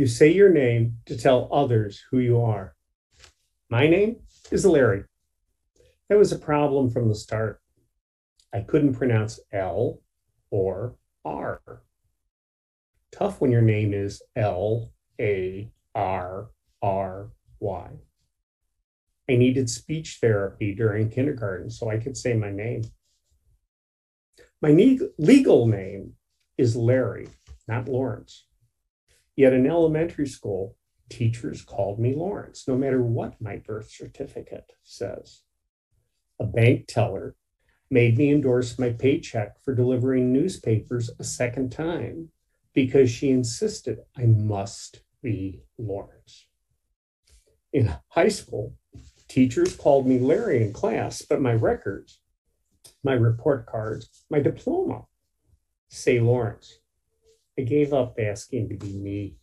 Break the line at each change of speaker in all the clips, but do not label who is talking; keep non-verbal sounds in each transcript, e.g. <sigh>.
You say your name to tell others who you are. My name is Larry. That was a problem from the start. I couldn't pronounce L or R. Tough when your name is L A R R Y. I needed speech therapy during kindergarten so I could say my name. My legal name is Larry, not Lawrence. Yet in elementary school, teachers called me Lawrence, no matter what my birth certificate says. A bank teller made me endorse my paycheck for delivering newspapers a second time because she insisted I must be Lawrence. In high school, teachers called me Larry in class, but my records, my report cards, my diploma say Lawrence. I gave up asking to be me.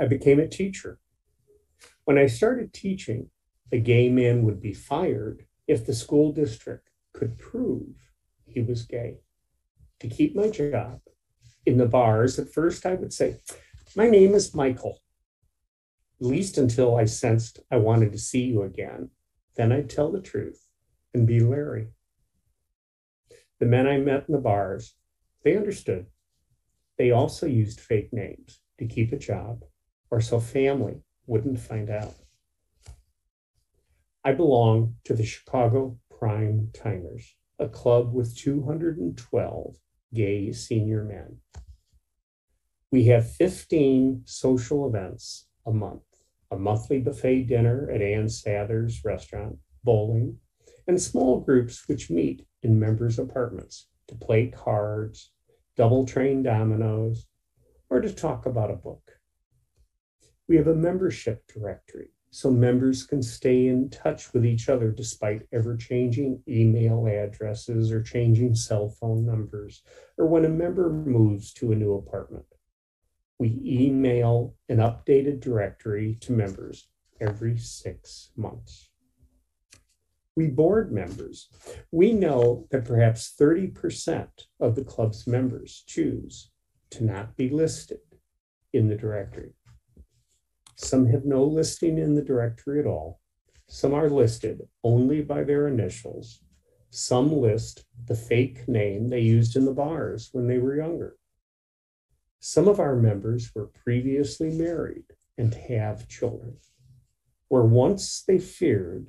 I became a teacher. When I started teaching, a gay man would be fired if the school district could prove he was gay. To keep my job in the bars, at first I would say, My name is Michael, at least until I sensed I wanted to see you again. Then I'd tell the truth and be Larry. The men I met in the bars, they understood. They also used fake names to keep a job or so family wouldn't find out. I belong to the Chicago Prime Timers, a club with 212 gay senior men. We have 15 social events a month a monthly buffet dinner at Ann Sather's restaurant, bowling, and small groups which meet in members' apartments to play cards, double train dominoes, or to talk about a book. We have a membership directory so members can stay in touch with each other despite ever changing email addresses or changing cell phone numbers, or when a member moves to a new apartment. We email an updated directory to members every six months. We board members. We know that perhaps 30% of the club's members choose to not be listed in the directory. Some have no listing in the directory at all. Some are listed only by their initials. Some list the fake name they used in the bars when they were younger. Some of our members were previously married and have children, where once they feared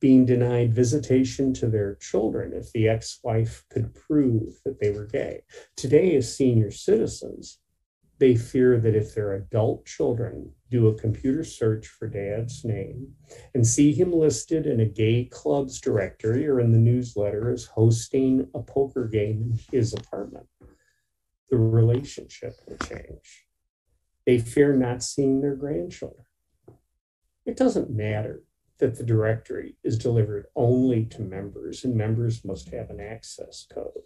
being denied visitation to their children if the ex wife could prove that they were gay. Today, as senior citizens, they fear that if their adult children do a computer search for dad's name and see him listed in a gay club's directory or in the newsletter as hosting a poker game in his apartment, the relationship will change. They fear not seeing their grandchildren. It doesn't matter that the directory is delivered only to members and members must have an access code.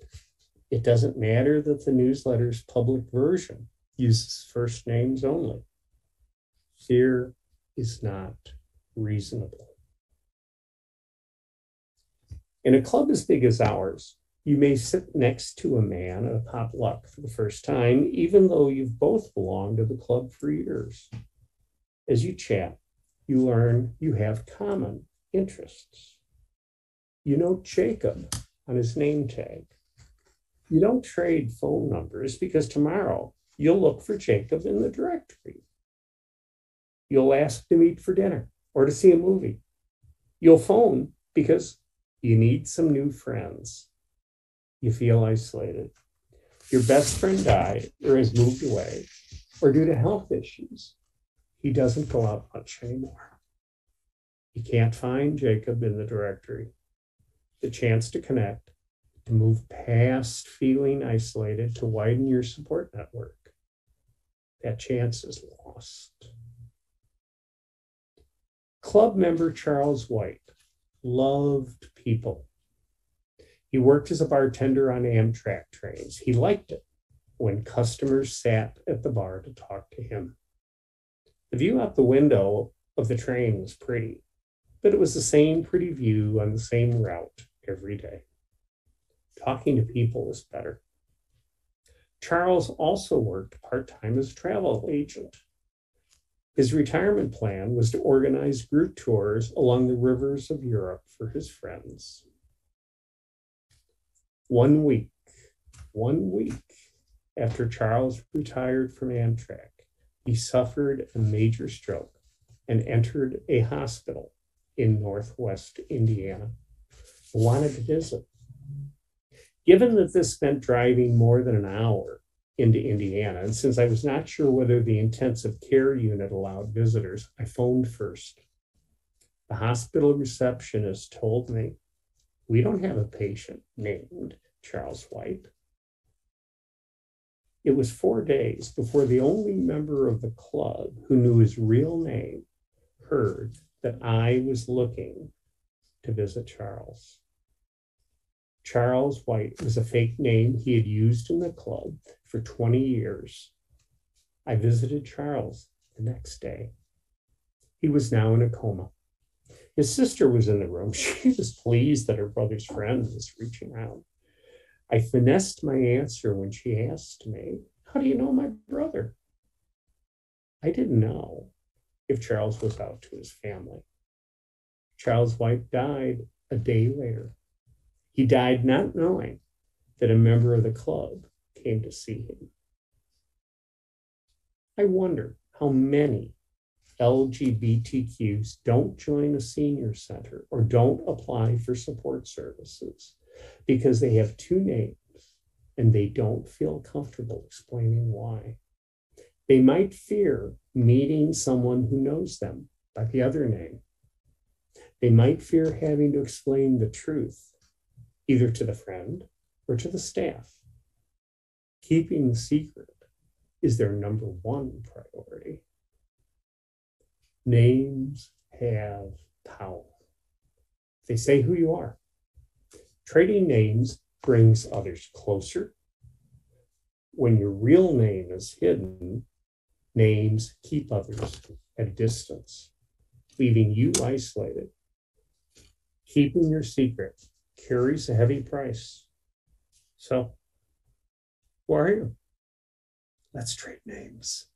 It doesn't matter that the newsletter's public version uses first names only. Fear is not reasonable. In a club as big as ours, you may sit next to a man at a potluck for the first time, even though you've both belonged to the club for years. As you chat, you learn you have common interests. You know Jacob on his name tag. You don't trade phone numbers because tomorrow you'll look for Jacob in the directory. You'll ask to meet for dinner or to see a movie. You'll phone because you need some new friends. You feel isolated. Your best friend died or has moved away, or due to health issues, he doesn't go out much anymore. You can't find Jacob in the directory. The chance to connect, to move past feeling isolated, to widen your support network that chance is lost. Club member Charles White loved people. He worked as a bartender on Amtrak trains. He liked it when customers sat at the bar to talk to him. The view out the window of the train was pretty, but it was the same pretty view on the same route every day. Talking to people was better. Charles also worked part time as a travel agent. His retirement plan was to organize group tours along the rivers of Europe for his friends. One week, one week after Charles retired from Amtrak, he suffered a major stroke and entered a hospital in Northwest Indiana. Wanted to visit. Given that this meant driving more than an hour into Indiana, and since I was not sure whether the intensive care unit allowed visitors, I phoned first. The hospital receptionist told me, We don't have a patient named Charles White. It was four days before the only member of the club who knew his real name heard that I was looking to visit Charles. Charles White was a fake name he had used in the club for 20 years. I visited Charles the next day. He was now in a coma. His sister was in the room. <laughs> She was pleased that her brother's friend was reaching out. I finessed my answer when she asked me, How do you know my brother? I didn't know if Charles was out to his family. Charles White died a day later. He died not knowing that a member of the club came to see him. I wonder how many LGBTQs don't join a senior center or don't apply for support services because they have two names and they don't feel comfortable explaining why. They might fear meeting someone who knows them by the other name. They might fear having to explain the truth, either to the friend or to the staff. Keeping the secret is their number one priority. Names have power. They say who you are. Trading names brings others closer. When your real name is hidden, names keep others at distance, leaving you isolated. Keeping your secret carries a heavy price. So, who are you? Let's trade names.